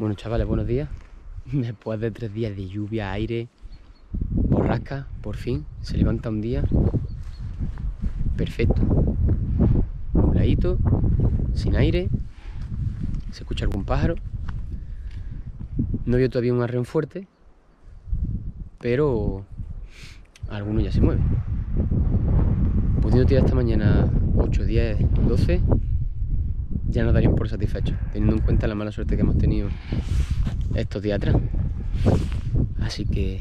Bueno, chavales, buenos días. Después de tres días de lluvia, aire, borrasca, por fin se levanta un día perfecto. Nubladito, sin aire, se escucha algún pájaro. No veo todavía un arreón fuerte, pero algunos ya se mueven. Pudiendo tirar esta mañana 8, 10, 12, ya nos darían por satisfechos, teniendo en cuenta la mala suerte que hemos tenido estos días atrás. Así que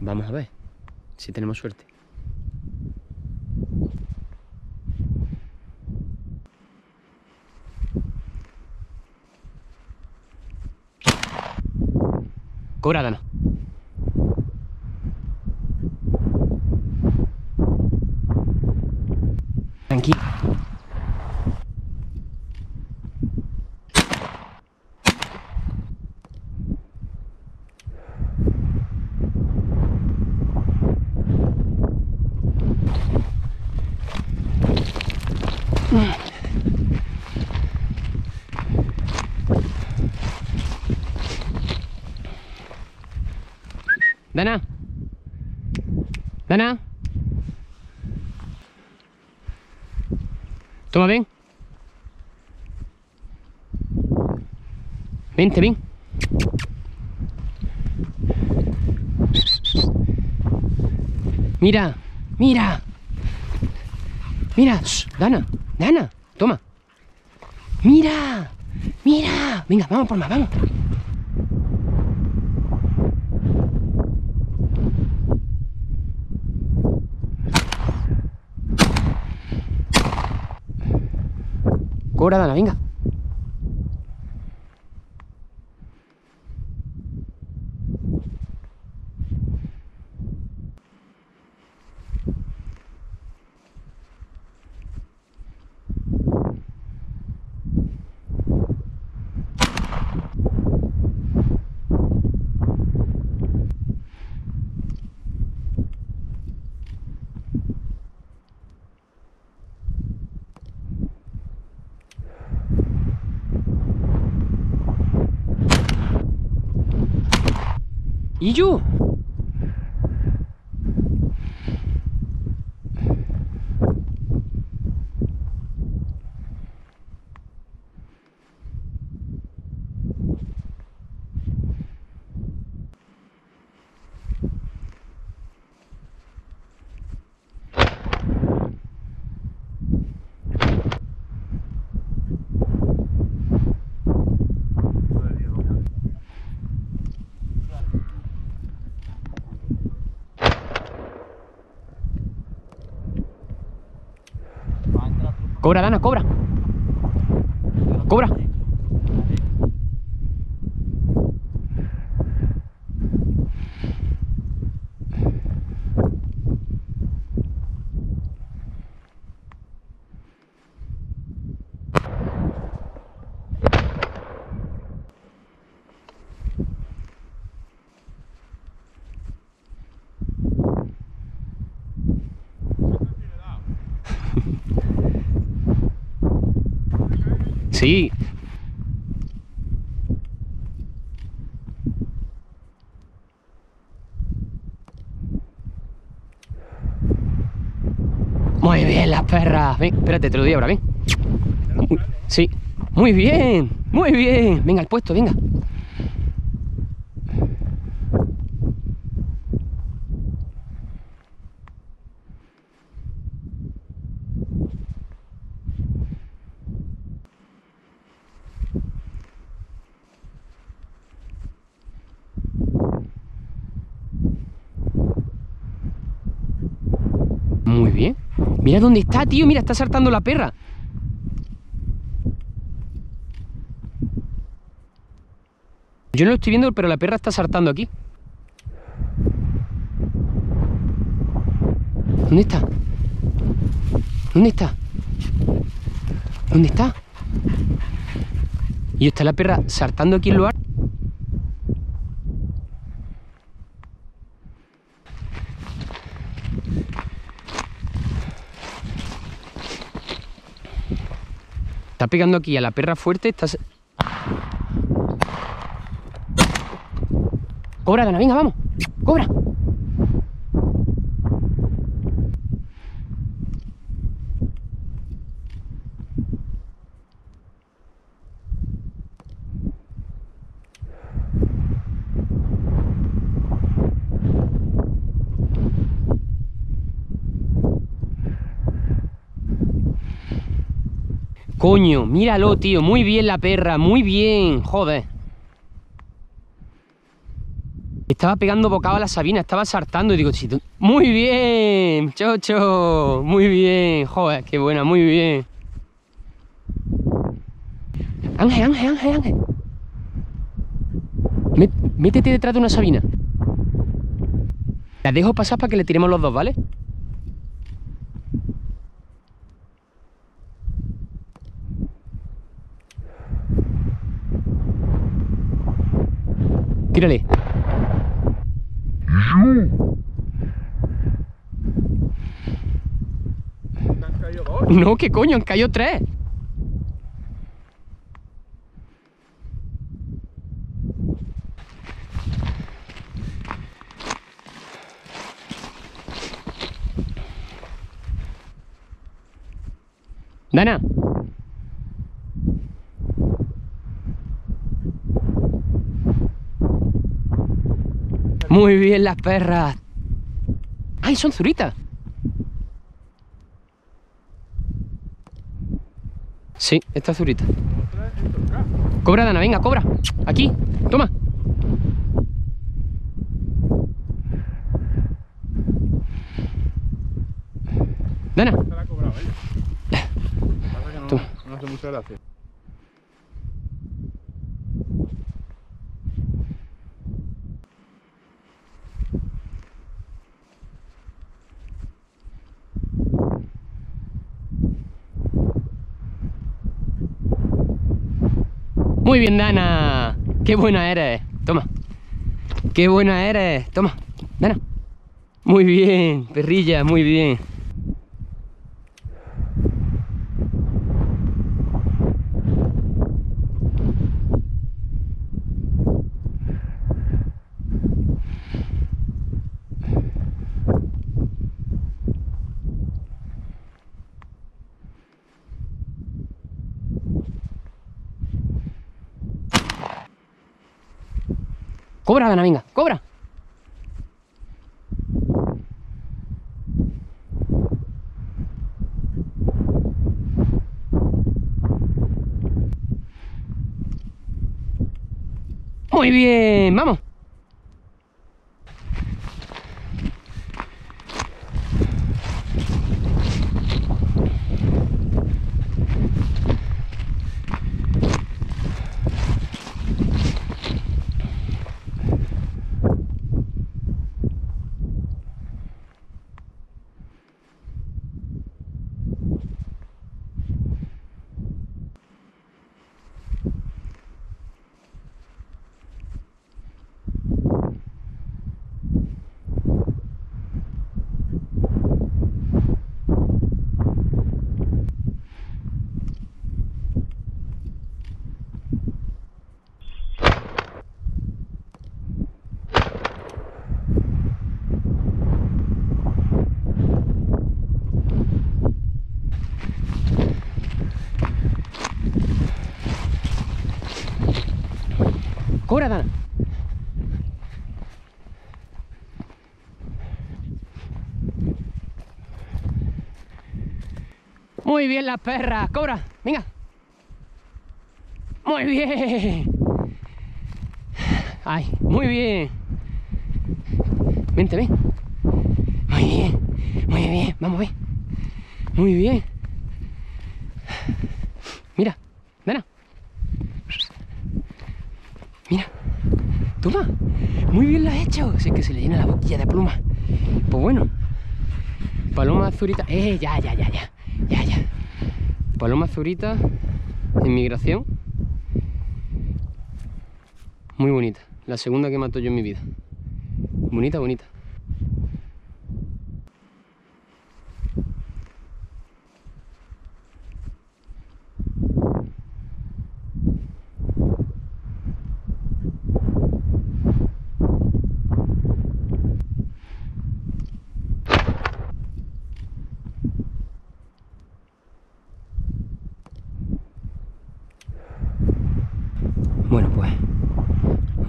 vamos a ver si tenemos suerte. Cobra. Tranquilo. Dana. Dana. Toma, ven. Vente, ven. Mira, mira. Mira, shh, Dana, Dana, toma. Mira, mira. Venga, vamos por más, vamos. Cobra, Dana, venga. ¿Y yo? Cobra, Dana, cobra. Cobra. Sí. Muy bien, las perras. Ven, espérate, te lo doy ahora, ven. Sí. Muy bien, muy bien. Venga, al puesto, venga. Muy bien. Mira dónde está, tío. Mira, está saltando la perra. Yo no lo estoy viendo, pero la perra está saltando aquí. ¿Dónde está? ¿Dónde está? ¿Dónde está? Y está la perra saltando aquí en lugar. Estás pegando aquí a la perra fuerte, estás... Cobra, gana, venga, vamos. Cobra. Coño, míralo, tío. Muy bien la perra, muy bien. Joder. Estaba pegando bocado a la Sabina, estaba saltando y digo, muy bien, chocho, muy bien, joder, qué buena, muy bien. Ángel, Ángel, Ángel, Ángel. Métete detrás de una Sabina. La dejo pasar para que le tiremos los dos, ¿vale? Tírale. No, ¿qué coño? Han caído tres. Dana. Muy bien las perras. ¡Ay, son zuritas! Sí, esta zurita. Cobra, Dana, venga, cobra. Aquí, toma. Dana. Toma. Muy bien, Dana. Qué buena eres. Toma. Qué buena eres. Toma. Dana. Muy bien, perrilla, muy bien. Cobra, Dana, venga, cobra. Muy bien, vamos. Cobra, Dana. Muy bien la perra. Cobra, venga. Muy bien. Ay, muy bien. Vente, ven. Muy bien, muy bien. Vamos, ven. Muy bien. Mira, Dana. Mira, toma, muy bien lo has hecho. Así que se le llena la boquilla de pluma. Pues bueno, paloma azurita. Eh, ya, ya, ya, ya, ya, ya. Paloma azurita, inmigración. Muy bonita. La segunda que mato yo en mi vida. Bonita, bonita.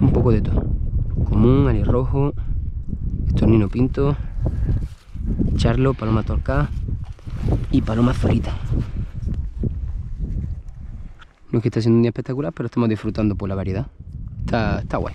un de todo. Común, alirrojo, estornino pinto, charlo, paloma torcá y paloma azulita. No es que esté siendo un día espectacular, pero estamos disfrutando por la variedad. Está, está guay.